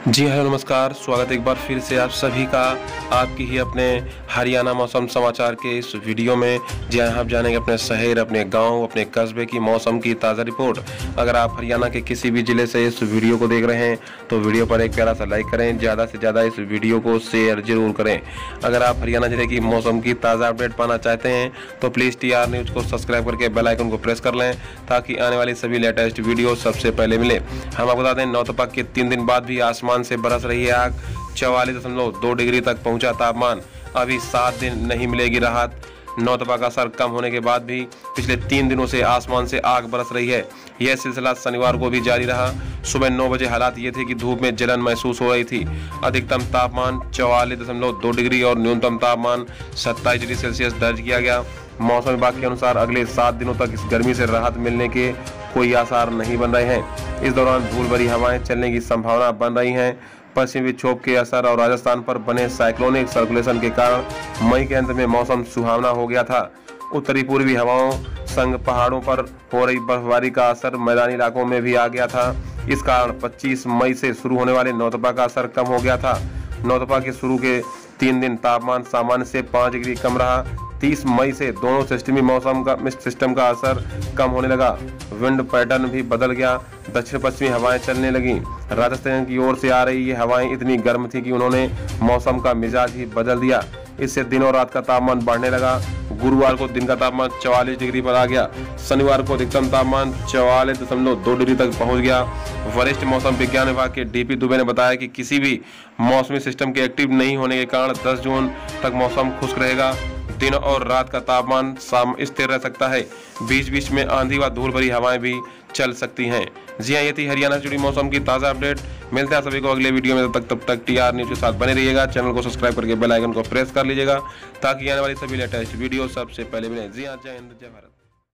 जी हाँ नमस्कार। स्वागत एक बार फिर से आप सभी का, आपकी ही अपने हरियाणा मौसम समाचार के इस वीडियो में। जहाँ आप जानेंगे अपने शहर, अपने गाँव, अपने कस्बे की मौसम की ताज़ा रिपोर्ट। अगर आप हरियाणा के किसी भी ज़िले से इस वीडियो को देख रहे हैं तो वीडियो पर एक प्यारा सा लाइक करें, ज़्यादा से ज़्यादा इस वीडियो को शेयर ज़रूर करें। अगर आप हरियाणा ज़िले की मौसम की ताज़ा अपडेट पाना चाहते हैं तो प्लीज़ टीआर न्यूज़ को सब्सक्राइब करके बेलाइकन को प्रेस कर लें, ताकि आने वाली सभी लेटेस्ट वीडियो सबसे पहले मिले। हम आपको बता दें, नौतपा के तीन दिन बाद भी आसमान आसमान से बरस रही है आग। चौवालीस दशमलव दो डिग्री तक पहुँचा तापमान। अभी सात दिन नहीं मिलेगी राहत। नौतपा का असर कम होने के बाद भी पिछले तीन दिनों से आसमान से आग बरस रही है। यह सिलसिला शनिवार को भी जारी रहा। सुबह नौ बजे हालात ये थे कि धूप में जलन महसूस हो रही थी। अधिकतम तापमान चौवालीस दशमलव दो डिग्री और न्यूनतम तापमान सत्ताईस डिग्री सेल्सियस दर्ज किया गया। मौसम विभाग के अनुसार अगले सात दिनों तक इस गर्मी से राहत मिलने के कोई आसार नहीं बन रहे हैं। इस दौरान धूल भरी हवाएँ चलने की संभावना बन रही हैं। पश्चिमी विक्षोभ के असर और राजस्थान पर बने साइक्लोनिक सर्कुलेशन के कारण मई के अंत में मौसम सुहावना हो गया था। उत्तरी पूर्वी हवाओं संग पहाड़ों पर हो रही बर्फबारी का असर मैदानी इलाकों में भी आ गया था। इस कारण 25 मई से शुरू होने वाले नौतपा का असर कम हो गया था। नौतपा के शुरू के तीन दिन तापमान सामान्य से पाँच डिग्री कम रहा। 30 मई से दोनों सिस्टमी मौसम का सिस्टम का असर कम होने लगा। विंड पैटर्न भी बदल गया। दक्षिण पश्चिमी हवाएँ चलने लगी। राजस्थान की ओर से आ रही ये हवाएँ इतनी गर्म थी कि उन्होंने मौसम का मिजाज ही बदल दिया। इससे दिन और रात का तापमान बढ़ने लगा। गुरुवार को दिन का तापमान चौवालीस डिग्री पर आ गया। शनिवार को अधिकतम तापमान चौवालीस दशमलव दो डिग्री तक पहुँच गया। वरिष्ठ मौसम विज्ञान विभाग के डीपी दुबे ने बताया कि किसी भी मौसमी सिस्टम के एक्टिव नहीं होने के कारण 10 जून तक मौसम खुश्क रहेगा। दिन और रात का तापमान शाम स्थिर रह सकता है। बीच बीच में आंधी व धूल भरी हवाएँ भी चल सकती हैं। जी हाँ ये थी हरियाणा से जुड़ी मौसम की ताज़ा अपडेट। मिलते हैं सभी को अगले वीडियो में। तब तक तब तक टी आर न्यूज़ के साथ बने रहिएगा। चैनल को सब्सक्राइब करके बेल आइकन को प्रेस कर लीजिएगा ताकि आने वाली सभी लेटेस्ट वीडियो सबसे पहले मिले। जी हाँ जय हिंद, जय भारत।